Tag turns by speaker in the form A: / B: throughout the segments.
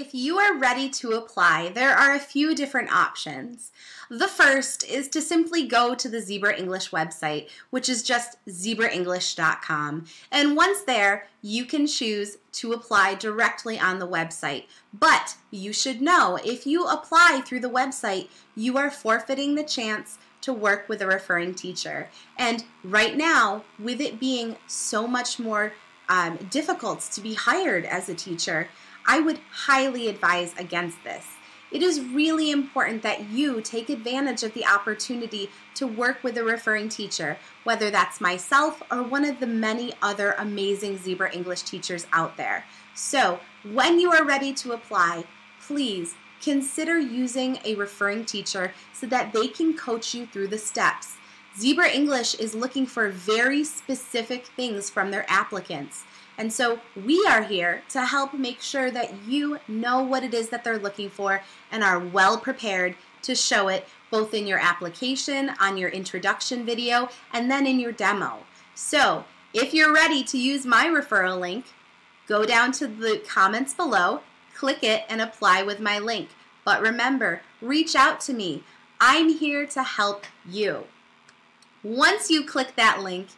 A: If you are ready to apply, there are a few different options. The first is to simply go to the Zebra English website, which is just zebraenglish.com. And once there, you can choose to apply directly on the website. But you should know if you apply through the website, you are forfeiting the chance to work with a referring teacher. And right now, with it being so much more um, difficult to be hired as a teacher, I would highly advise against this. It is really important that you take advantage of the opportunity to work with a referring teacher, whether that's myself or one of the many other amazing Zebra English teachers out there. So, when you are ready to apply, please consider using a referring teacher so that they can coach you through the steps. Zebra English is looking for very specific things from their applicants. And so we are here to help make sure that you know what it is that they're looking for and are well prepared to show it both in your application, on your introduction video, and then in your demo. So if you're ready to use my referral link, go down to the comments below, click it, and apply with my link. But remember, reach out to me. I'm here to help you. Once you click that link,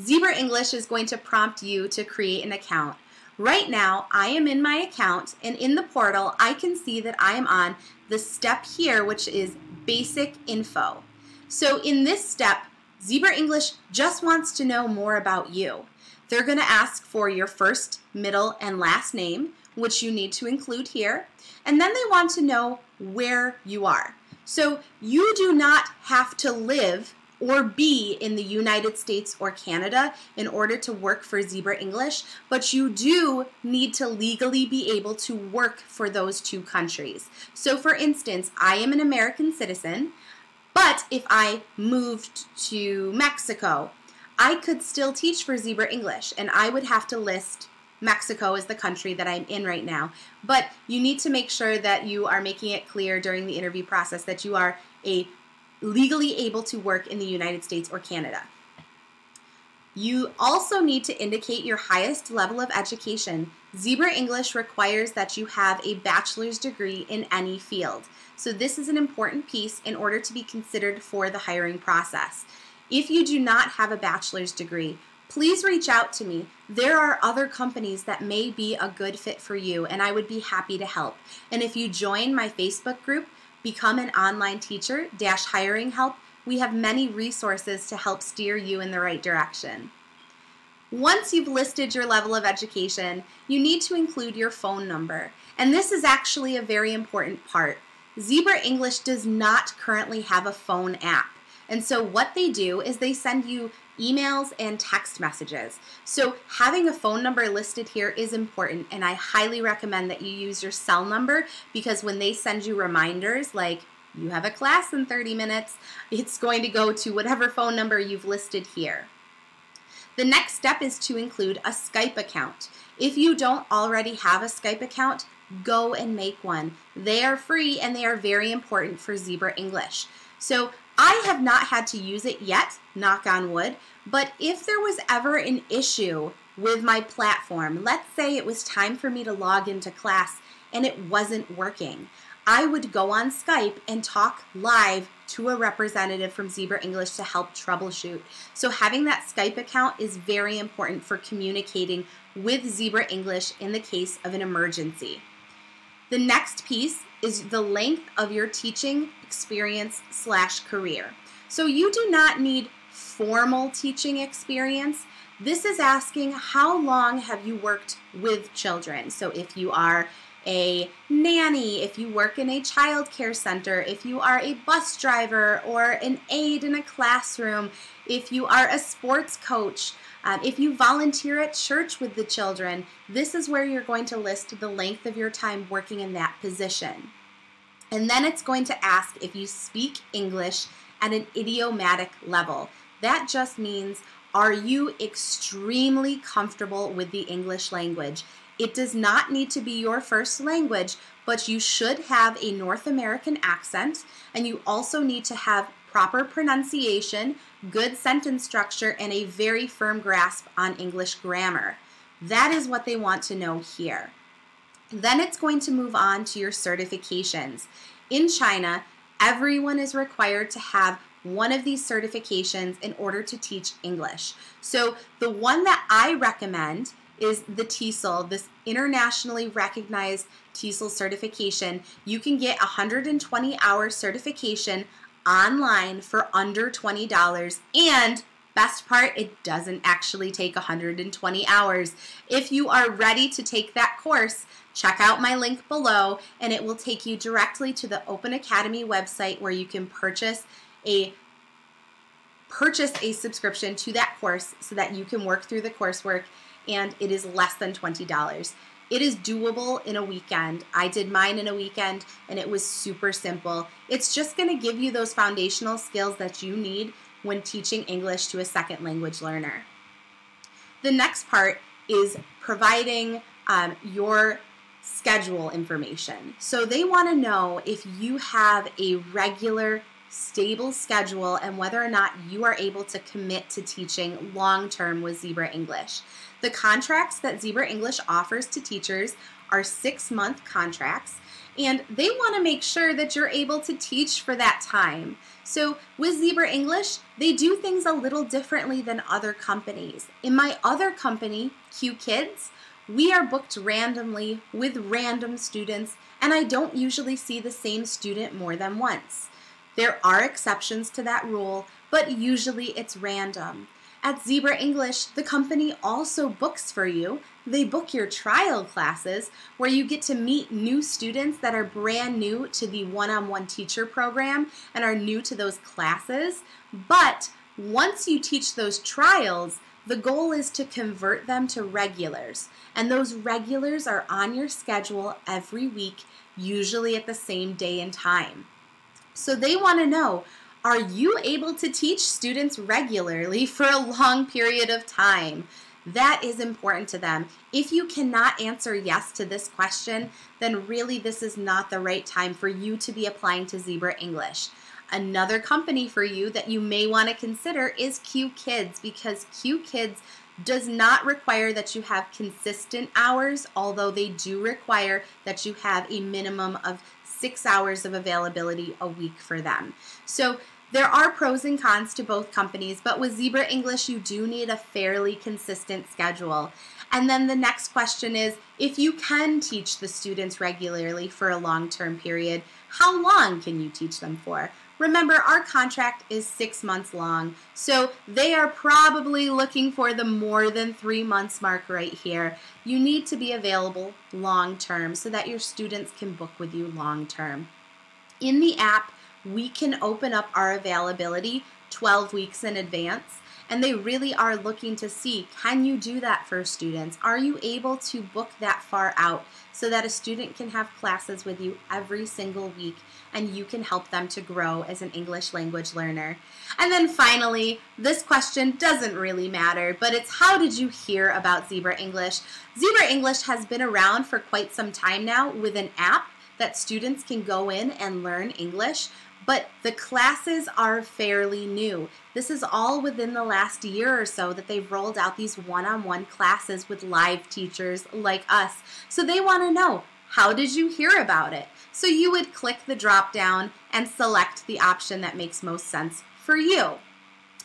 A: Zebra English is going to prompt you to create an account. Right now, I am in my account, and in the portal, I can see that I am on the step here, which is basic info. So in this step, Zebra English just wants to know more about you. They're going to ask for your first, middle, and last name, which you need to include here. And then they want to know where you are. So you do not have to live or be in the United States or Canada in order to work for Zebra English, but you do need to legally be able to work for those two countries. So for instance, I am an American citizen, but if I moved to Mexico, I could still teach for Zebra English and I would have to list Mexico as the country that I'm in right now. But you need to make sure that you are making it clear during the interview process that you are a legally able to work in the United States or Canada. You also need to indicate your highest level of education. Zebra English requires that you have a bachelor's degree in any field. So this is an important piece in order to be considered for the hiring process. If you do not have a bachelor's degree, please reach out to me. There are other companies that may be a good fit for you, and I would be happy to help. And if you join my Facebook group, Become an online teacher dash hiring help. We have many resources to help steer you in the right direction. Once you've listed your level of education, you need to include your phone number. And this is actually a very important part. Zebra English does not currently have a phone app. And so what they do is they send you emails and text messages. So having a phone number listed here is important and I highly recommend that you use your cell number because when they send you reminders like you have a class in 30 minutes, it's going to go to whatever phone number you've listed here. The next step is to include a Skype account. If you don't already have a Skype account, go and make one. They are free and they are very important for Zebra English. So I have not had to use it yet, knock on wood, but if there was ever an issue with my platform, let's say it was time for me to log into class and it wasn't working, I would go on Skype and talk live to a representative from Zebra English to help troubleshoot. So having that Skype account is very important for communicating with Zebra English in the case of an emergency. The next piece is the length of your teaching experience slash career. So you do not need formal teaching experience. This is asking how long have you worked with children? So if you are a nanny, if you work in a child care center, if you are a bus driver or an aide in a classroom, if you are a sports coach, um, if you volunteer at church with the children, this is where you're going to list the length of your time working in that position. And then it's going to ask if you speak English at an idiomatic level. That just means are you extremely comfortable with the English language? It does not need to be your first language, but you should have a North American accent, and you also need to have proper pronunciation, good sentence structure, and a very firm grasp on English grammar. That is what they want to know here. Then it's going to move on to your certifications. In China, everyone is required to have one of these certifications in order to teach English. So the one that I recommend is the TESOL, this internationally recognized TESOL certification. You can get 120 hour certification online for under $20 and Best part, it doesn't actually take 120 hours. If you are ready to take that course, check out my link below and it will take you directly to the Open Academy website where you can purchase a purchase a subscription to that course so that you can work through the coursework and it is less than $20. It is doable in a weekend. I did mine in a weekend and it was super simple. It's just going to give you those foundational skills that you need when teaching English to a second language learner. The next part is providing um, your schedule information. So they want to know if you have a regular stable schedule and whether or not you are able to commit to teaching long term with Zebra English. The contracts that Zebra English offers to teachers are six month contracts, and they want to make sure that you're able to teach for that time. So with Zebra English, they do things a little differently than other companies. In my other company, Qkids, we are booked randomly with random students, and I don't usually see the same student more than once. There are exceptions to that rule, but usually it's random. At Zebra English, the company also books for you. They book your trial classes where you get to meet new students that are brand new to the one on one teacher program and are new to those classes. But once you teach those trials, the goal is to convert them to regulars. And those regulars are on your schedule every week, usually at the same day and time. So they want to know are you able to teach students regularly for a long period of time? That is important to them. If you cannot answer yes to this question, then really this is not the right time for you to be applying to Zebra English. Another company for you that you may want to consider is Qkids because Qkids does not require that you have consistent hours, although they do require that you have a minimum of six hours of availability a week for them. So there are pros and cons to both companies, but with Zebra English, you do need a fairly consistent schedule. And then the next question is if you can teach the students regularly for a long term period, how long can you teach them for? Remember, our contract is six months long, so they are probably looking for the more than three months mark right here. You need to be available long term so that your students can book with you long term. In the app, we can open up our availability 12 weeks in advance and they really are looking to see can you do that for students? Are you able to book that far out so that a student can have classes with you every single week and you can help them to grow as an English language learner? And then finally, this question doesn't really matter, but it's how did you hear about Zebra English? Zebra English has been around for quite some time now with an app that students can go in and learn English but the classes are fairly new. This is all within the last year or so that they've rolled out these one on one classes with live teachers like us. So they want to know how did you hear about it? So you would click the drop down and select the option that makes most sense for you.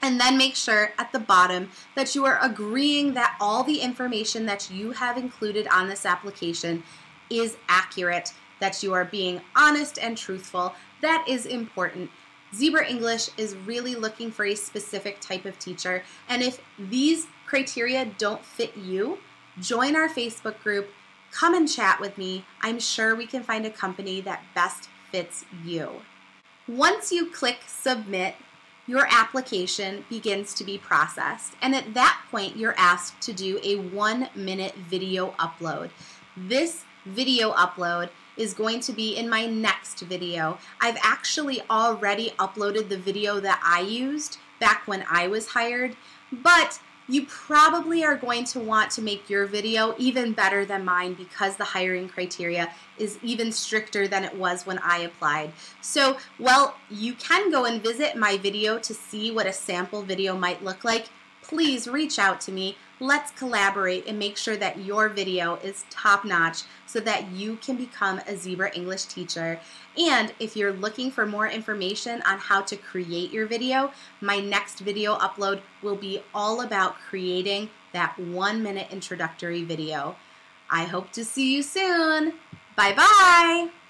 A: And then make sure at the bottom that you are agreeing that all the information that you have included on this application is accurate, that you are being honest and truthful, that is important. Zebra English is really looking for a specific type of teacher, and if these criteria don't fit you, join our Facebook group, come and chat with me. I'm sure we can find a company that best fits you. Once you click submit, your application begins to be processed, and at that point, you're asked to do a one minute video upload. This video upload is going to be in my next video. I've actually already uploaded the video that I used back when I was hired, but you probably are going to want to make your video even better than mine because the hiring criteria is even stricter than it was when I applied. So, well, you can go and visit my video to see what a sample video might look like. Please reach out to me Let's collaborate and make sure that your video is top notch so that you can become a Zebra English teacher. And if you're looking for more information on how to create your video, my next video upload will be all about creating that one minute introductory video. I hope to see you soon. Bye bye.